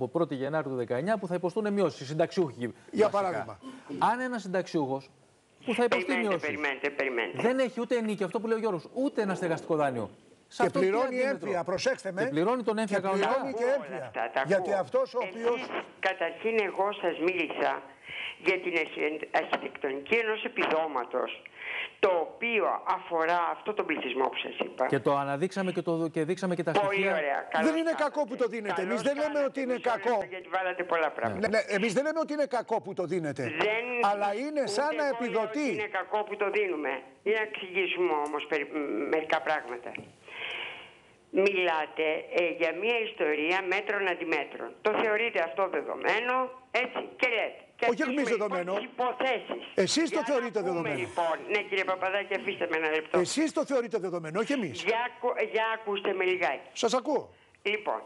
από 1η Γενάρη του 19 που θα υποστούν μειώσεις. Συνταξιούχοι. Για βασικά. παράδειγμα. Αν ένας συνταξιούχος που θα υποστεί Περιμένετε, μειώσεις. περιμένετε, περιμένετε. Δεν έχει ούτε ενίκη, αυτό που λέει ο Γιώργος, ούτε ένα στεγαστικό δάνειο. Σε Και αυτό τι πληρώνει αντίμετρο. έμφυα, προσέξτε με. Και πληρώνει τον έμφυα Και κανονικά. πληρώνει και Ακούω έμφυα. όλα αυτά, τα Γιατί ακούω. αυτός ο οποίος... Εσείς, καταρχήν εγώ σας μίλησα για την αρχι- αρχιτεκτονική ενός επιδόματος το οποίο αφορά αυτό τον πληθυσμό που σας είπα. Και το αναδείξαμε και, το, και δείξαμε και τα Πολύ στοιχεία. ωραία. Καλώς Δεν είναι κάνατε. κακό που το δίνετε. Εμείς Καλώς δεν λέμε κάνατε. ότι είναι Μισό λεπτό, κακό. Γιατί βάλατε πολλά πράγματα. Ναι, ναι, εμείς δεν λέμε ότι είναι κακό που το δίνετε. Δεν, Αλλά είναι σαν ούτε να εγώ λέω επιδοτεί. ότι Είναι κακό που το δίνουμε. Για να εξηγήσουμε όμως περι- μ, μερικά πράγματα. Μιλάτε ε, για μια ιστορία μέτρων αντιμέτρων. Το θεωρείτε αυτό δεδομένο, έτσι, και λέτε. Και Όχι αρχίζουμε, εμείς λοιπόν, δεδομένο. τις υποθέσεις. Εσείς το Για να θεωρείτε πούμε, δεδομένο. Λοιπόν, ναι κύριε Παπαδάκη, αφήστε με ένα λεπτό. Εσείς το θεωρείτε δεδομένο, όχι εμείς. Για, ακου- για ακούστε με λιγάκι. Σας ακούω. Λοιπόν,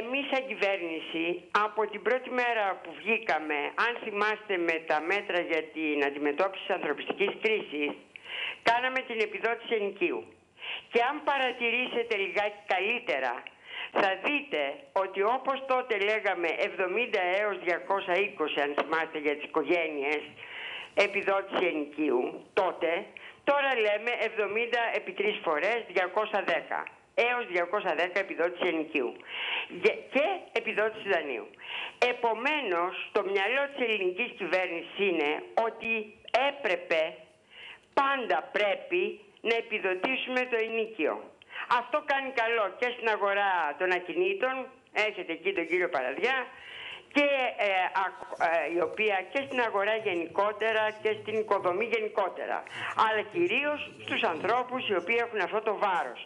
εμείς σαν κυβέρνηση από την πρώτη μέρα που βγήκαμε, αν θυμάστε με τα μέτρα για την αντιμετώπιση της ανθρωπιστικής κρίσης, κάναμε την επιδότηση ενοικίου. Και αν παρατηρήσετε λιγάκι καλύτερα, θα δείτε ότι όπως τότε λέγαμε 70 έως 220, αν θυμάστε για τις οικογένειες, επιδότηση ενοικίου, τότε, τώρα λέμε 70 επί τρεις φορές 210 έως 210 επιδότηση ενοικίου Γε- και επιδότηση δανείου. Επομένως, το μυαλό της ελληνικής κυβέρνησης είναι ότι έπρεπε, πάντα πρέπει να επιδοτήσουμε το ενίκιο. Αυτό κάνει καλό και στην αγορά των ακινήτων, έχετε εκεί τον κύριο Παραδιά, και ε, ακ- ε, η οποία και στην αγορά γενικότερα και στην οικοδομή γενικότερα. Αλλά κυρίως στους ανθρώπους οι οποίοι έχουν αυτό το βάρος.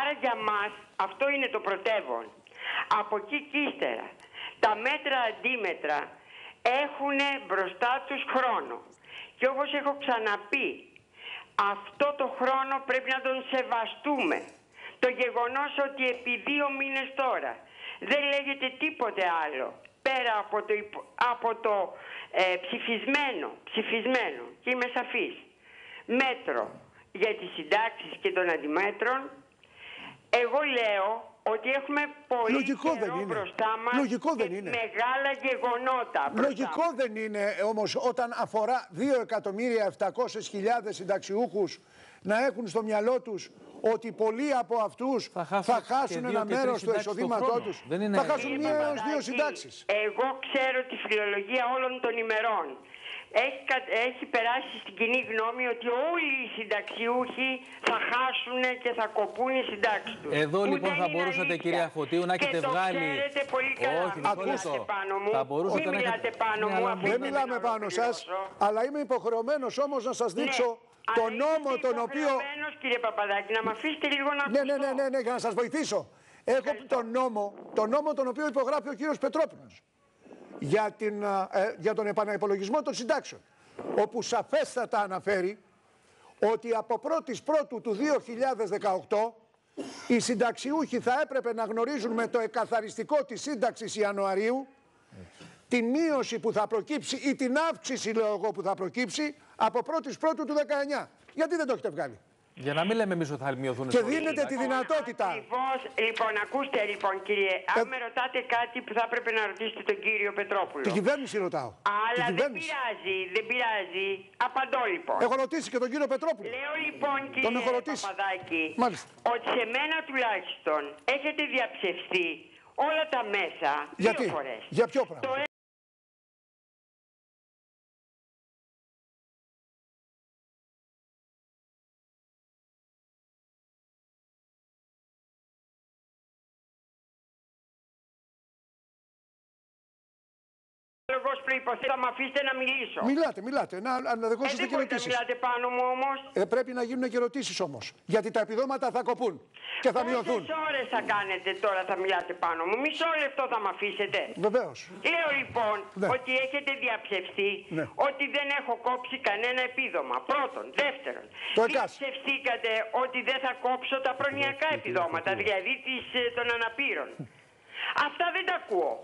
Άρα για μας αυτό είναι το πρωτεύον. Από εκεί και ύστερα τα μέτρα αντίμετρα έχουν μπροστά τους χρόνο. Και όπως έχω ξαναπεί, αυτό το χρόνο πρέπει να τον σεβαστούμε. Το γεγονός ότι επί δύο μήνες τώρα δεν λέγεται τίποτε άλλο πέρα από το, υπο- από το ε, ψηφισμένο, ψηφισμένο και είμαι σαφής, μέτρο για τις συντάξεις και των αντιμέτρων, εγώ λέω ότι έχουμε πολύ Λογικό καιρό δεν είναι. μπροστά μας Λογικό και δεν είναι. μεγάλα γεγονότα μπροστά Λογικό μας. δεν είναι ε, όμως όταν αφορά 2.700.000 συνταξιούχους να έχουν στο μυαλό τους ότι πολλοί από αυτούς Θα θα χάσουν χάσουν, και δύο ένα και τρεις μέρος του συντάξεις το εισοδήματό χρόνο. τους. Δεν είναι- Θα χάσουν Κύριε μία έως δύο Παπαδάκη, συντάξεις. Εγώ ξέρω τη φιλολογία όλων των ημερών. Έχει, κα- έχει περάσει στην κοινή γνώμη ότι όλοι οι συνταξιούχοι θα χάσουν και θα κοπούν οι συντάξεις τους. Εδώ, Που λοιπόν, δεν θα είναι μπορούσατε, αλήθεια. κυρία Φωτίου, να έχετε και βγάλει- Το ξέρετε πολύ καλά. Όχι, Μην μισό μιλάτε λεπτό. πάνω μου. Θα μπορούσατε Μην να έχετε- μιλάτε πάνω Ναι, μου. αλλά αφήστε Δεν με μιλάμε να πάνω σας, ολοκληρώσω. αλλά είμαι υποχρεωμένος όμως να σας δείξω Ναι, τον αλλά νόμο είστε τον οποίο... υποχρεωμένος, κύριε Παπαδάκη, να με αφήσετε λίγο να Ναι, ναι, ακουστώ. ναι, ναι, ναι, για να σας βοηθήσω. Έχω τον νόμο, τον νόμο τον οποίο υπογράφει ο κύριος Πετρόπουλος για, την, α, ε, για τον επαναυπολογισμό των συντάξεων, όπου σαφέστατα αναφέρει ότι από 1η Πρώτου του 2018 οι συνταξιούχοι θα έπρεπε να γνωρίζουν με το εκαθαριστικό της σύνταξης Ιανουαρίου την μείωση που θα προκύψει ή την αύξηση, λέω εγώ, που θα προκύψει από 1η Πρώτου του 19. Γιατί δεν το έχετε βγάλει; Για να μην λέμε εμείς ότι θα μειωθούν Και οι δίνετε τη δυνατότητα. Ακριβώς, λοιπόν, ακούστε λοιπόν κύριε, αν Ε, με ρωτάτε κάτι που θα έπρεπε να ρωτήσετε τον κύριο Πετρόπουλο. Την κυβέρνηση ρωτάω. Αλλά την δεν κυβέρνηση. πειράζει, δεν πειράζει. Απαντώ λοιπόν. Έχω ρωτήσει και τον κύριο Πετρόπουλο. Λέω λοιπόν Τον έχω κύριε ρωτήσει. Παπαδάκη Μάλιστα. ότι σε μένα τουλάχιστον έχετε διαψευστεί όλα τα μέσα Γιατί, δύο φορές. για ποιο πράγμα; Το λόγος προϋποθέτει θα με αφήσετε να μιλήσω. Μιλάτε, μιλάτε. Να, να Ε, δεχόσαστε δεν και μπορείτε να ερωτήσει. μιλάτε πάνω μου όμως. Ε, πρέπει να γίνουν και ερωτήσει όμως. Γιατί τα επιδόματα θα κοπούν και θα μειωθούν. Πόσες ώρες θα κάνετε τώρα θα μιλάτε πάνω μου. Μισό λεπτό θα με αφήσετε. Βεβαίως. Λέω λοιπόν Ναι. ότι έχετε διαψευστεί Ναι. ότι δεν έχω κόψει κανένα επίδομα. Πρώτον. Δεύτερον. Το ΕΚΑΣ. Διαψευστήκατε ότι δεν θα κόψω τα προνοιακά επιδόματα, δηλαδή τις, ε, των αναπήρων. Αυτά δεν τα ακούω.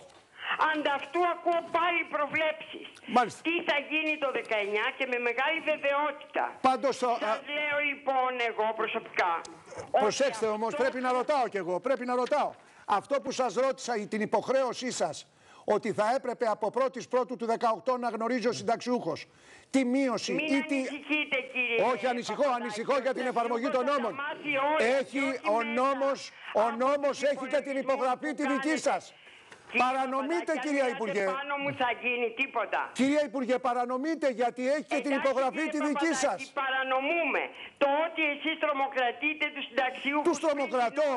Ανταυτού ακούω πάλι προβλέψεις. Μάλιστα. Τι θα γίνει το 19 και με μεγάλη βεβαιότητα. Πάντως. Σας λέω λοιπόν εγώ προσωπικά. ότι Προσέξτε όμως, αυτό- πρέπει να ρωτάω κι εγώ. Πρέπει να ρωτάω. αυτό που σας ρώτησα, η- την υποχρέωσή σας, ότι θα έπρεπε από 1η Πρώτου του 18 να γνωρίζει ο συνταξιούχος τη μείωση Μην ή τη... ανησυχείτε κύριε Όχι, ανησυχώ, Παπαδάκη. ανησυχώ για την Ο εφαρμογή των συνταξιούχος νόμων. θα τα μάθει όλα Έχει και όχι ο μέσα νόμος, ο από νόμος τους έχει και την υπολογισμούς υπογραφή που τη δική κάνετε. Σας. Κύριε Παρανομείτε, Παπαδάκη, κυρία αν Υπουργέ. μιλάτε πάνω μου θα γίνει τίποτα. Κυρία Υπουργέ, παρανομείτε γιατί έχει και την Εντάξει, υπογραφή κύριε τη δική σας. Παπαδάκη, Παρανομούμε το ότι εσείς τρομοκρατείτε τους συνταξιούχους Τους τρομοκρατώ.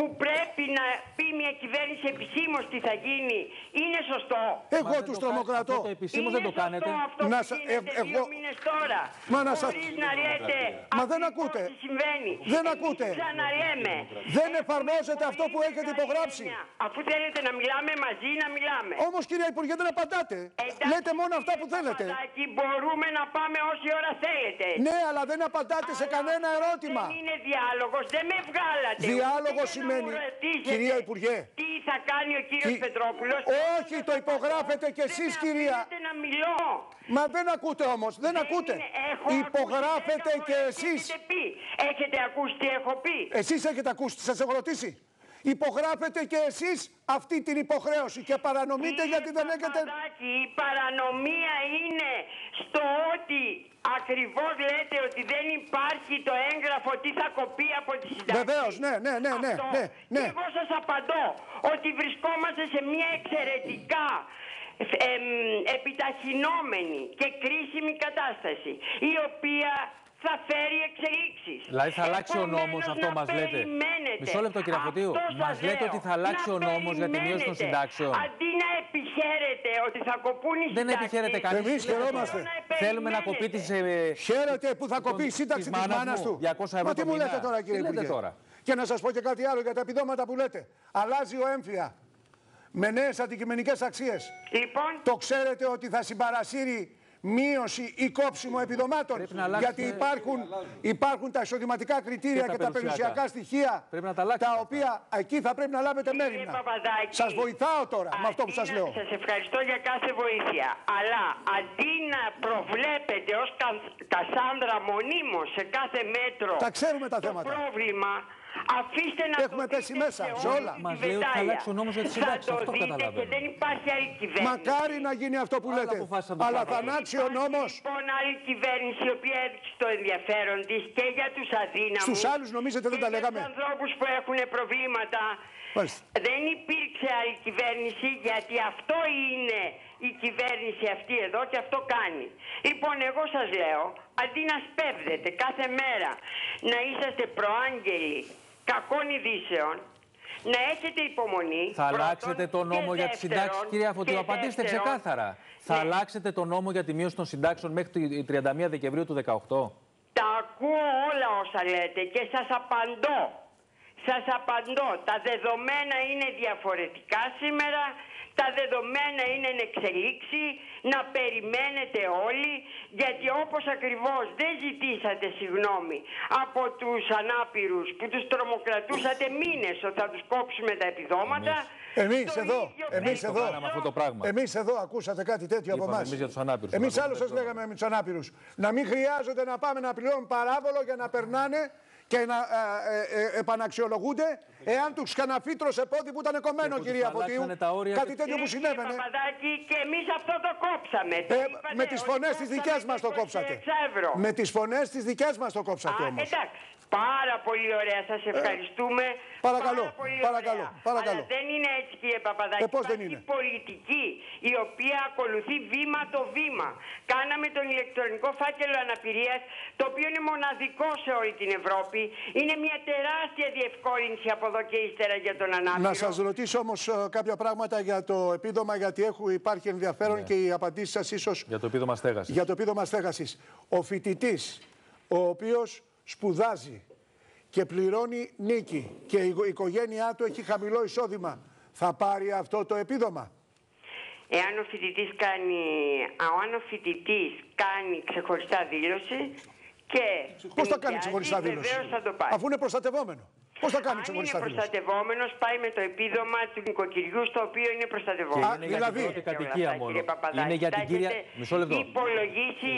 Πριν την ώρα Που πρέπει να πει μια κυβέρνηση επισήμως τι θα γίνει. Είναι σωστό. Μα Εγώ δεν τους το κα- τρομοκρατώ. Αυτό το επισήμως είναι δεν το κάνετε. σωστό αυτό Να που σα- γίνεται ε- δύο εγώ- μήνες τώρα. Μα να σας- Χωρίς να λέτε Μα δεν ακριβώς ακούτε. τι συμβαίνει. Δεν Εμείς ακούτε. ξαναλέμε. Δεν Έχουμε εφαρμόζετε πολύ αυτό που έχετε μεγάλη υπογράψει. έννοια. Αφού θέλετε να μιλάμε μαζί, να μιλάμε. Όμως κυρία Υπουργέ δεν απαντάτε. Εντάξει, Λέτε μόνο αυτά κύριε που θέλετε. Παπαδάκη, μπορούμε να πάμε όση ώρα θέλετε. Ναι, αλλά δεν απαντάτε σε Αλλά κανένα αυτό ερώτημα. Δεν είναι διάλογος, δεν με βγάλατε. Διάλογος Ούτε για να σημαίνει- μου ρωτήσετε Κυρία Υπουργέ. Τι θα κάνει ο κύριος Τι- Πετρόπουλος; Όχι, το υπογράφετε κι εσείς, δεν κυρία. Δεν με αφήνετε να μιλώ. Μα δεν ακούτε όμως, δεν ακούτε. είναι- έχω Υπογράφετε ακούσει, και δεν εσείς. Έχετε, πει. έχετε ακούσει τι έχω πει. Εσείς έχετε ακούσει, σας έχω ρωτήσει. Υπογράφετε και εσείς αυτή την υποχρέωση και παρανομείτε Κύριε γιατί δεν έχετε... Παπαδάκη, η παρανομία είναι στο ότι ακριβώς λέτε ότι δεν υπάρχει το έγγραφο τι θα κοπεί από τη συνταγή. Βεβαίως, ναι, ναι, ναι, ναι, Αυτό. ναι, ναι. Και εγώ σας απαντώ ότι βρισκόμαστε σε μια εξαιρετικά εμ, επιταχυνόμενη και κρίσιμη κατάσταση η οποία θα φέρει εξελίξεις. Δηλαδή θα αλλάξει ο Επομένως, νόμος, αυτό να μας λέτε. περιμένετε. Μισό λεπτό, κύριε Φωτίου. Αυτό Μας σας λέτε λέω. ότι θα αλλάξει Να ο νόμος για τη μείωση των περιμένετε. συντάξεων. Αντί να επιχαίρετε ότι θα κοπούν οι Δεν συντάξεις, επιχαίρεται κανείς. Εμείς χαιρόμαστε. Θέλουμε να κοπεί τις... ε, Χαίρετε που θα κοπεί η Τον- σύνταξη της της μάνας μάνας μου, του. 200 ευρώ Μα τι το μου μήνα. λέτε τώρα κύριε Τι λέτε Υπουργέ; τώρα; Και να σας πω και κάτι άλλο για τα επιδόματα που λέτε. Αλλάζει ο έμφυα με νέες αντικειμενικές αξίες. Λοιπόν, Το ξέρετε ότι θα συμπαρασύρει μείωση ή κόψιμο επιδομάτων. Πρέπει να αλλάξετε- Γιατί υπάρχουν, υπάρχουν τα εισοδηματικά κριτήρια Και και, τα τα περιουσιακά. περιουσιακά στοιχεία Πρέπει να τα αλλάξετε αυτά. οποία εκεί θα πρέπει να λάβετε κύριε μέρημνα. Παπαδάκη, Σας βοηθάω τώρα με αυτό που αντί σας να- λέω. Σας ευχαριστώ για κάθε βοήθεια. Αλλά αντί να προβλέπετε ως κα- Κασάνδρα μονίμως σε κάθε μέτρο Τα ξέρουμε τα το θέματα. πρόβλημα, αφήστε να Έχουμε το πέσει δείτε μέσα, σε σε όλη όλα. τη Μας λέει ότι θα βετάλια. αλλάξει ο νόμος για τις Θα συντάξεις, το αυτό δείτε και καταλαβαίνω. δεν υπάρχει άλλη κυβέρνηση. Μακάρι να γίνει αυτό που Άλλα λέτε. αποφάσεις θα το Αλλά πάρω. θα ανάξει ο Υπάρχει, νόμος. Λοιπόν, άλλη κυβέρνηση η οποία έδειξε το ενδιαφέρον της και για τους αδύναμους. Στους άλλους νομίζετε δεν τα λέγαμε; Για τους ανθρώπους που έχουν προβλήματα. Μάλιστα. Δεν υπήρξε άλλη κυβέρνηση γιατί αυτό είναι η κυβέρνηση αυτή εδώ και αυτό κάνει. Λοιπόν, εγώ σας λέω, αντί να σπέβδετε κάθε μέρα να είσαστε προάγγελοι κακών ειδήσεων, να έχετε υπομονή. Θα πρώτον, αλλάξετε το και νόμο για τις δεύτερον, συντάξεις, κυρία και Φωτίου. Απαντήστε δεύτερον, ξεκάθαρα. Θα ναι. αλλάξετε το νόμο για τη μείωση των συντάξεων μέχρι το 31 Δεκεμβρίου του 2018. Τα ακούω όλα όσα λέτε και σας απαντώ. Σας απαντώ. Τα δεδομένα είναι διαφορετικά σήμερα. Τα δεδομένα είναι εν εξελίξη. Να περιμένετε όλοι. Γιατί όπως ακριβώς δεν ζητήσατε συγγνώμη από τους ανάπηρους που τους τρομοκρατούσατε μήνες ότι θα τους κόψουμε τα επιδόματα. Εμείς το εδώ, ίδιο εμείς πίσω εδώ. Κάναμε αυτό το πράγμα. Εμείς εδώ ακούσατε κάτι τέτοιο από Είπαμε εμάς. εμείς για τους ανάπηρους. Εμείς Να άλλος δούμε σας το λέγαμε με τους ανάπηρους. Να μην χρειάζονται να πάμε να πληρώνουν παράβολο για να περνάνε και να ε, ε, ε, επαναξιολογούνται εάν τους καναφίτρωσε πόδι που ήταν κομμένο, Και που τους κυρία Φωτίου. αλλάξανε τα όρια Κάτι και- τέτοιο που Κύριε συνέβαινε. Παπαδάκη, και εμείς αυτό το κόψαμε. Το Ε, είπατε με τις ότι φωνές τις κόψαμε δικές μας το 26 κόψατε. ευρώ. Με τις φωνές τις δικές μας το κόψατε Α, όμως. εντάξει. Πάρα πολύ ωραία. Σας ευχαριστούμε. παρακαλώ, Πάρα πολύ παρακαλώ, ωραία. παρακαλώ. Αλλά δεν είναι έτσι κύριε Παπαδάκη. Ε, πώς δεν Υπάρχει είναι; πολιτική η οποία ακολουθεί βήμα το βήμα. Κάναμε τον ηλεκτρονικό φάκελο αναπηρίας το οποίο είναι μοναδικό σε όλη την Ευρώπη. Είναι μια τεράστια διευκόλυνση από εδώ και ύστερα για τον ανάπηρο. Να σας ρωτήσω όμως ε, κάποια πράγματα για το επίδομα γιατί έχω, υπάρχει ενδιαφέρον και οι απαντήσεις σας ίσως Για το επίδομα στέγασης. για το επίδομα στέγασης. Ο φοιτητής, ο οποίος σπουδάζει και πληρώνει νίκη και η οικογένειά του έχει χαμηλό εισόδημα, θα πάρει αυτό το επίδομα; Εάν ο φοιτητής κάνει, αν ο φοιτητής κάνει ξεχωριστά δήλωση και Πώς θα κάνει νοικιάζει, ξεχωριστά δήλωση, Βεβαίως θα το πάρει. αφού είναι προστατευόμενο. Πώς θα κάνει Αν είναι ξεχωριστά δήλωση; προστατευόμενος, πάει με το επίδομα του νοικοκυριού στο οποίο είναι προστατευόμενος. Α, είναι για δηλαδή- την πρώτη Και όλα κατοικία αυτά, μόνο. κύριε Παπαδάκη. Είναι για Τα την κύρια. έχετε Μισό λεπτό. Υπολογίσει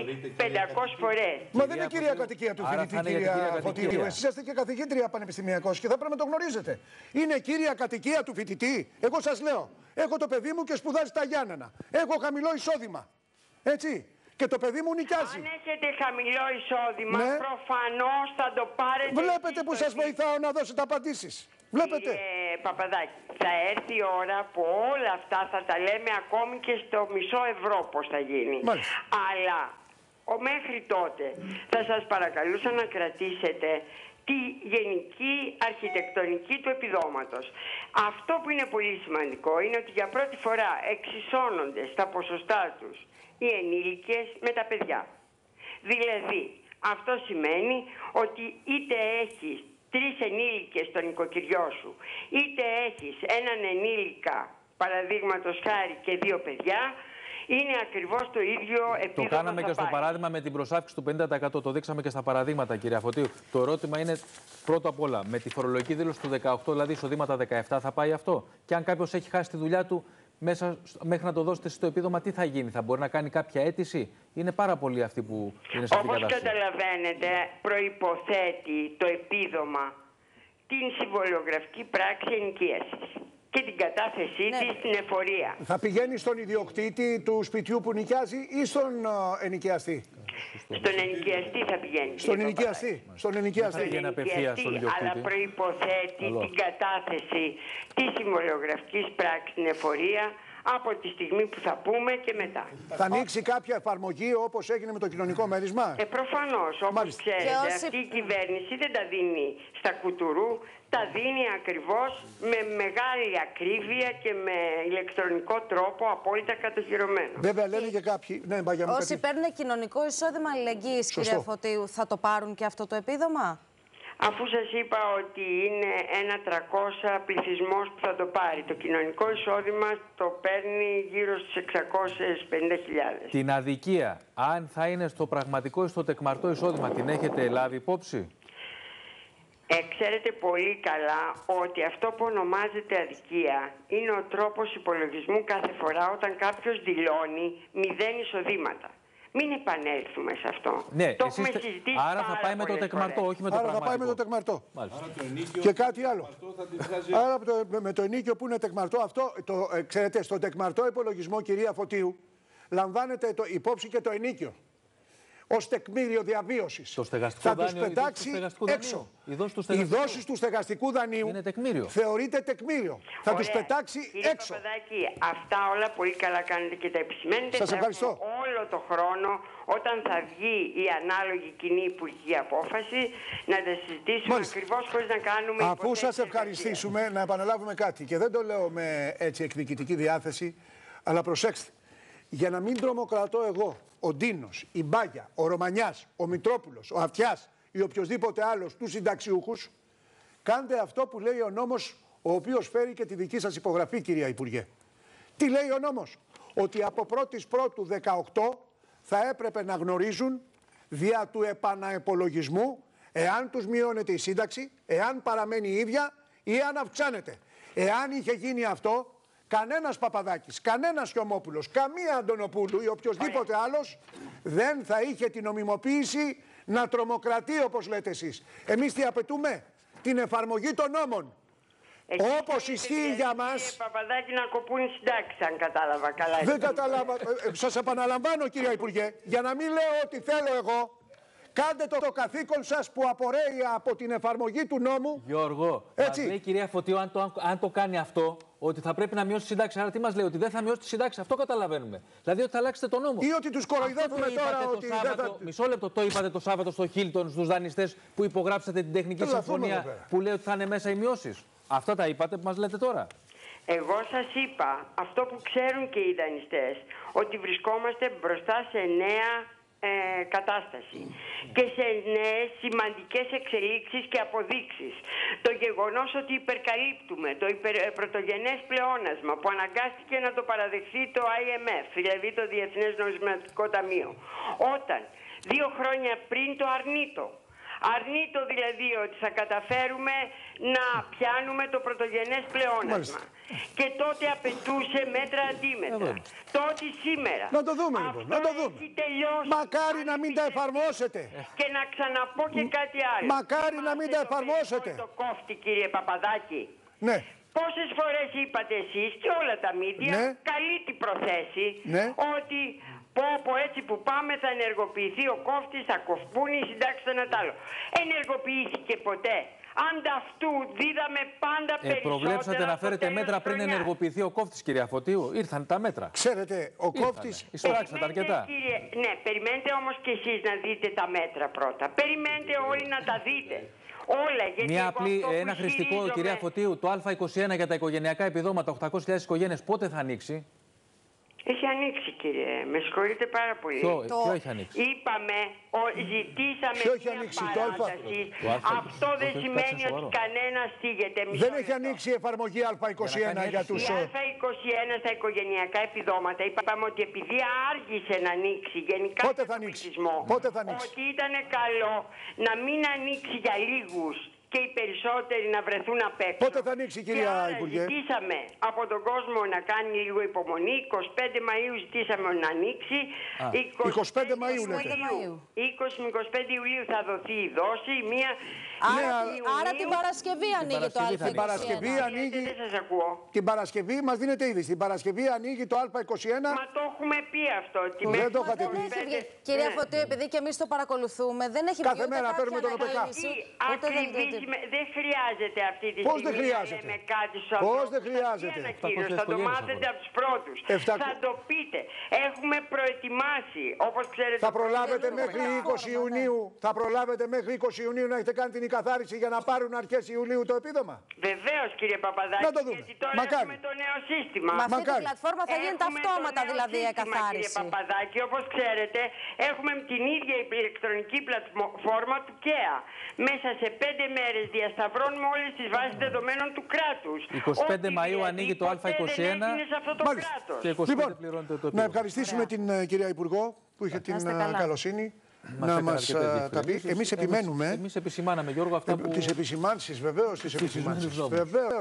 500 φορές. Μα δεν είναι Κυρία κυρία Φωτίου, κατοικία του άρα φοιτητή, θα είναι για την κυρία κυρία Φωτίου. κατοικία. Εσείς είστε και καθηγήτρια πανεπιστημιακός και θα πρέπει να το γνωρίζετε. Είναι κύρια κατοικία του φοιτητή. Εγώ σας λέω, έχω το παιδί μου και σπουδάζει στα Γιάννενα. Έχω χαμηλό εισόδημα. Έτσι. Και το παιδί μου νοικιάζει. Αν έχετε χαμηλό εισόδημα, Ναι. προφανώς θα το πάρετε. Βλέπετε εσείς που στο σας σπίτι. βοηθάω να δώσετε απαντήσεις. Βλέπετε. Κύριε Παπαδάκη, θα έρθει η ώρα που όλα αυτά θα τα λέμε ακόμη και στο μισό ευρώ πώς θα γίνει. Μάλιστα. Αλλά ο, μέχρι τότε θα σας παρακαλούσα να κρατήσετε τη γενική αρχιτεκτονική του επιδόματος. Αυτό που είναι πολύ σημαντικό είναι ότι για πρώτη φορά εξισώνονται στα ποσοστά τους οι ενήλικες με τα παιδιά. Δηλαδή, αυτό σημαίνει ότι είτε έχεις τρεις ενήλικες στο νοικοκυριό σου, είτε έχεις έναν ενήλικα, παραδείγματος χάρη και δύο παιδιά, είναι ακριβώς το ίδιο Το επίδομα κάναμε θα και στο πάρεις. παράδειγμα με την προσάυξη του 50%. Το δείξαμε και στα παραδείγματα, κυρία Φωτίου. Το ερώτημα είναι πρώτα απ' όλα, με τη φορολογική δήλωση του 18, δηλαδή εισοδήματα 17, θα πάει αυτό; Και αν κάποιος έχει χάσει τη δουλειά του μέσα, στο- μέχρι να το δώσετε στο επίδομα, τι θα γίνει, θα μπορεί να κάνει κάποια αίτηση; Είναι πάρα πολλοί αυτοί που είναι σε αυτήν την Όπως κατάσταση. καταλαβαίνετε, προϋποθέτει το επίδομα την συμβολιογραφική πράξη ενοικίασης και την κατάθεσή Ναι. της στην εφορία. Θα πηγαίνει στον ιδιοκτήτη του σπιτιού που νοικιάζει ή στον ε, ενοικιαστή; Στον ενοικιαστή θα πηγαίνει. Στον κύριε ενοικιαστή. Στον Θα ενοικιαστή. πηγαίνει απευθείας στον ενοικιαστή, αλλά ιδιοκτήτη. προϋποθέτει Καλό. την κατάθεση της συμβολιογραφικής πράξης στην εφορία από τη στιγμή που θα πούμε και μετά. Θα ανοίξει κάποια εφαρμογή όπως έγινε με το κοινωνικό μέρισμα; Ε, προφανώς, όπως Μάλιστα. ξέρετε, Και όσοι- αυτή η κυβέρνηση δεν τα δίνει στα κουτουρού, τα δίνει ακριβώς με μεγάλη ακρίβεια και με ηλεκτρονικό τρόπο απόλυτα κατοχυρωμένο. Βέβαια λένε και κάποιοι. Ναι, μπαγιά μου, Όσοι κάτι. παίρνουν κοινωνικό εισόδημα αλληλεγγύης, Σωστό. κυρία Φωτίου, θα το πάρουν και αυτό το επίδομα; Αφού σας είπα ότι είναι ένα 300 πληθυσμός που θα το πάρει, το κοινωνικό εισόδημα το παίρνει γύρω στις 650.000. Την αδικία, αν θα είναι στο πραγματικό ή στο τεκμαρτό εισόδημα, την έχετε λάβει υπόψη; Ε, ξέρετε πολύ καλά ότι αυτό που ονομάζεται αδικία είναι ο τρόπος υπολογισμού κάθε φορά όταν κάποιος δηλώνει μηδέν εισοδήματα. Μην επανέλθουμε σε αυτό. Ναι, το εσείς έχουμε τε- συζητήσει άρα θα πάρα πάει με το πολλές τεκμαρτό, φορές. όχι με το Άρα θα πάει πραγματικό. με το τεκμαρτό. Μάλιστα. Το ενίκιο Και κάτι άλλο. αυτό θα τη βγάζει Άρα το, με- με το ενίκιο που είναι τεκμαρτό, αυτό, το, ε, ξέρετε, στο τεκμαρτό υπολογισμό, κυρία Φωτίου, λαμβάνεται το, υπόψη και το ενίκιο. Ω τεκμήριο διαβίωσης. Το στεγαστικό Θα τους δάνειο, η δόση του πετάξει στεγαστικού δανείου. έξω. Η δόση του Η στεγαστικού; δόση του στεγαστικού δανείου Είναι τεκμήριο. θεωρείται τεκμήριο. Θα τους Ωραία. πετάξει Κύριε έξω. Παπαδάκη, αυτά όλα πολύ καλά κάνετε και τα επισημαίνετε. Σας Θα ευχαριστώ. έχουμε Όλο το χρόνο, όταν θα βγει η ανάλογη κοινή υπουργική απόφαση, να τα συζητήσουμε Μάλιστα. ακριβώς χωρίς να κάνουμε Αφού υποθέσεις σας εργασίας. ευχαριστήσουμε, να επαναλάβουμε κάτι. Και δεν το λέω με έτσι εκδικητική διάθεση, αλλά προσέξτε. Για να μην τρομοκρατώ εγώ, ο Ντίνος, η Μπάγια, ο Ρωμανιάς, ο Μητρόπουλος, ο Αυτιάς ή οποιοδήποτε άλλος του συνταξιούχους, κάντε αυτό που λέει ο νόμος, ο οποίος φέρει και τη δική σας υπογραφή, κυρία Υπουργέ. Τι λέει ο νόμος; Ότι από 1η Πρώτου 18 θα έπρεπε να γνωρίζουν δια του επαναεπολογισμού εάν τους μειώνεται η σύνταξη, εάν παραμένει η ίδια ή αν αυξάνεται. Εάν είχε γίνει αυτό, κανένας Παπαδάκης, κανένας Χιωμόπουλος, καμία Αντωνοπούλου ή οποιοδήποτε άλλος δεν θα είχε την νομιμοποίηση να τρομοκρατεί όπως λέτε εσείς. Εμείς τι απαιτούμε, την εφαρμογή των νόμων. Εσείς Όπως θέλετε, ισχύει δηλαδή, για κύριε μας- Παπαδάκη να κοπούν οι συντάξεις, αν κατάλαβα καλά. Δεν καταλάβα. Ε, ε, σας επαναλαμβάνω κύριε Υπουργέ, για να μην λέω ότι θέλω εγώ, κάντε το, το καθήκον σας που απορρέει από την εφαρμογή του νόμου. Γιώργο, Έτσι. μας λέει η κυρία Φωτίου, αν το, αν το κάνει αυτό, ότι θα πρέπει να μειώσει τη σύνταξη. Άρα τι μας λέει, ότι δεν θα μειώσει τη σύνταξη. Αυτό καταλαβαίνουμε. Δηλαδή ότι θα αλλάξετε τον νόμο. Ή ότι τους κοροϊδεύουμε Αυτό το τώρα είπατε ότι το δεν Σάββατο, θα... Μισό λεπτό το είπατε το Σάββατο στο Χίλτον στους δανειστές που υπογράψατε την τεχνική Τρελαθούμε συμφωνία εδώ πέρα. που λέει ότι θα είναι μέσα οι μειώσεις. Αυτά τα είπατε που μας λέτε τώρα. Εγώ σας είπα αυτό που ξέρουν και οι δανειστές, ότι βρισκόμαστε μπροστά σε νέα ε, κατάσταση και σε νέες σημαντικές εξελίξεις και αποδείξεις. Το γεγονός ότι υπερκαλύπτουμε το υπερ, ε, πρωτογενές πλεόνασμα που αναγκάστηκε να το παραδεχθεί το IMF, δηλαδή το Διεθνές Νομισματικό Ταμείο, όταν δύο χρόνια πριν το αρνήτο Αρνείτο δηλαδή ότι θα καταφέρουμε να πιάνουμε το πρωτογενές πλεόνασμα. Μάλιστα. Και τότε απαιτούσε μέτρα αντίμετρα. Εδώ. Τότε σήμερα. Να το δούμε λοιπόν, αυτό να το δούμε. έχει τελειώσει. Μακάρι να μην τα Αν εφαρμόσετε. Και να ξαναπώ και κάτι άλλο. Μακάρι να μην τα Θυμάστε το εφαρμόσετε. περιβόητο κόφτη κύριε Παπαδάκη. Ναι, Πόσες φορές είπατε εσείς και όλα τα μίντια, Ναι. καλή την προθέση, Ναι. ότι πω πω έτσι που πάμε θα ενεργοποιηθεί ο κόφτης, θα κοφπούν οι συντάξεις το ένα τ' άλλο. Ενεργοποιήθηκε ποτέ. Ανταυτού δίδαμε πάντα Ε, περισσότερα προβλέψατε να από φέρετε τέλος μέτρα πριν χρονιάς. ενεργοποιηθεί ο κόφτης, κυρία Φωτίου. Ήρθαν τα μέτρα. ξέρετε, ο κόφτης... Εισπράξατε Περιμένετε, αρκετά. κύριε, ναι, περιμένετε όμως και εσείς να δείτε τα μέτρα πρώτα. Περιμένετε όλοι να τα δείτε. Όλα, γιατί Μια εγώ απλή, αυτό που ένα χρηστικό, ισχυρίζομαι- κυρία Φωτίου, το Α21 για τα οικογενειακά επιδόματα, 800.000 οικογένειες, πότε θα ανοίξει; Έχει ανοίξει κύριε, με συγχωρείτε πάρα πολύ. Ποιο, Το- ποιο έχει ανοίξει; Είπαμε, ο, ζητήσαμε Ποιο έχει μια ανοίξει, το Α; παράταση. Το Α, Αυτό το δεν έχει σημαίνει κάτσει ότι σοβαρό. κανένας στίγεται. Μισό Δεν έχει λεπτό. ανοίξει η εφαρμογή Α21 κάνει για αίτηση. τους... Η ε, Α21 στα οικογενειακά επιδόματα είπαμε ότι επειδή άργησε να ανοίξει γενικά Πότε για θα τον ανοίξει; πληθυσμό, Πότε θα ανοίξει; ότι ήταν καλό να μην ανοίξει για λίγους και οι περισσότεροι να βρεθούν απ' έξω. Πότε θα ανοίξει, κυρία και άρα Υπουργέ; ζητήσαμε από τον κόσμο να κάνει λίγο υπομονή. 25 Μαΐου ζητήσαμε να ανοίξει. 25 Μαΐου λέτε. 20 με 25 Ιουλίου θα δοθεί η δόση. Μία... Άρα, Ναι, τη- άρα την Παρασκευή ανοίγει το Παρασκευή θα Α21. ανοίξει. Παρασκευή Γιατί ανοίγει... Δεν σας ακούω. Την Παρασκευή μας δίνετε ήδη. Την Παρασκευή ανοίγει το Α21. Μα το έχουμε πει αυτό. Την Δεν Πέμπτη το στις είχατε Δεν πει. έχει 25. βγει. Κυρία Ναι. Φωτίου, επειδή και εμείς το παρακολουθούμε, δεν έχει Κάθε βγει ούτε μέρα κάποια παίρνουμε τον ΟΠΕΚΑ. ανακοίνωση, Εκεί ούτε ακριβής δελτίο με- δεν χρειάζεται αυτή τη Πώς στιγμή δεν χρειάζεται; να λέμε κάτι στους Πώς ανθρώπους. δεν Θα χρειάζεται; βγει ανακοίνωση, Θα το 700 μάθετε αφορά. από τους πρώτους. 700. Θα το πείτε. Έχουμε προετοιμάσει, όπως ξέρετε... Θα προλάβετε το μέχρι πρόγραμμα. 20 Ιουνίου, θα προλάβετε μέχρι 20 Ιουνίου να έχετε κάνει την εκαθάριση για να πάρουν αρχές Ιουλίου το επίδομα; Βεβαίως κύριε Παπαδάκη, Να το δούμε. γιατί τώρα Μακάρι. έχουμε το νέο σύστημα. Με αυτή Μακάρι. την πλατφόρμα θα γίνεται Έχουμε αυτόματα το νέο δηλαδή η σύστημα, Κύριε εκαθάριση. Παπαδάκη, όπως ξέρετε, έχουμε την ίδια ηλεκτρονική πλατφόρμα του ΚΕΑ. Μέσα σε πέντε μέρες διασταυρώνουμε όλες τις βάσεις δεδομένων του κράτους. 25 Ό,τι Μαΐου δηλαδή ανοίγει το ποτέ Α21. Δεν έγινε σε αυτό το Μάλιστα. κράτος. Και 25 Λοιπόν, πληρώνεται το να επίδομα. ευχαριστήσουμε την ε, κυρία Υπουργό που είχε την είστε ε, καλά. καλοσύνη Μας να έκανε μας αρκετές ε, τα πει. διευκρινήσεις. Εμείς επιμένουμε Εμείς επισημάναμε, Γιώργο, αυτά που... τις επισημάνσεις βεβαίως, τις επισημάνσεις. εβδομάδας. Βεβαίως.